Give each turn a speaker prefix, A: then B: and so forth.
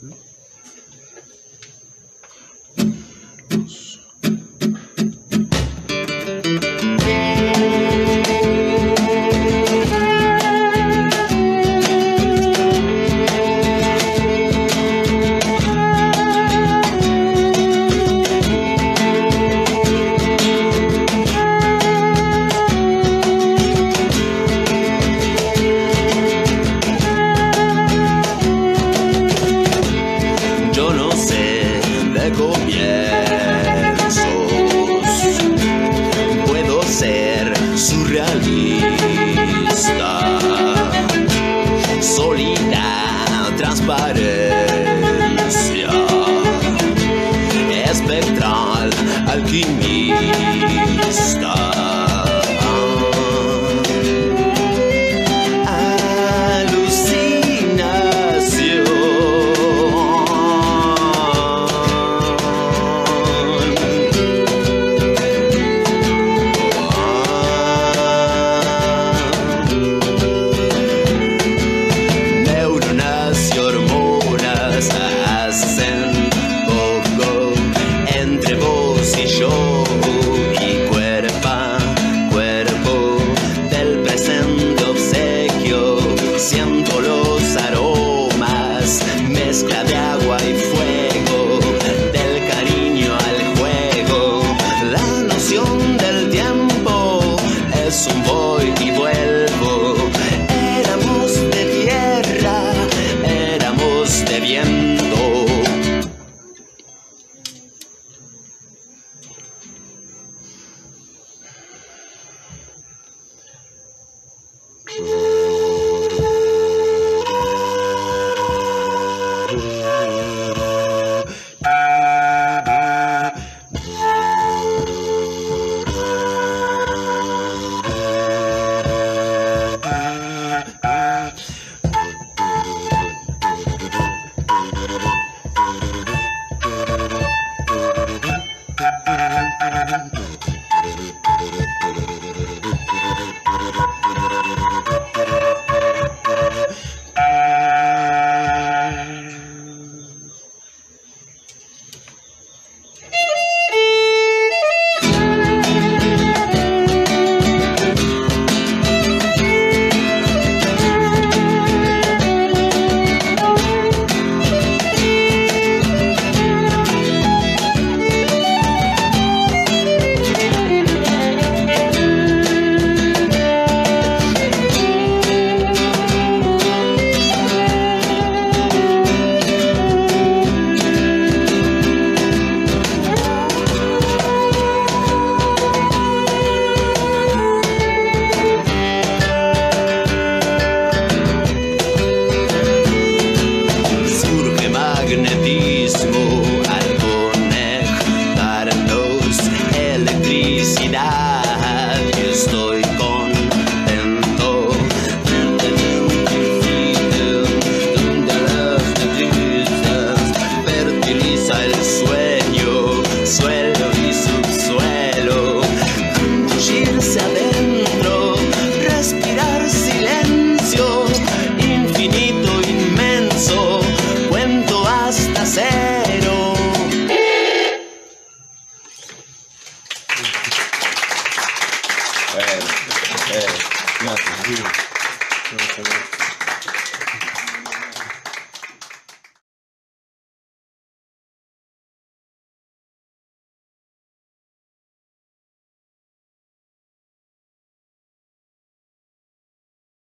A: Hmm? Puedo ser surrealista. Sólida transparencia. Espectral alquimia. Mm-hmm. なるほ。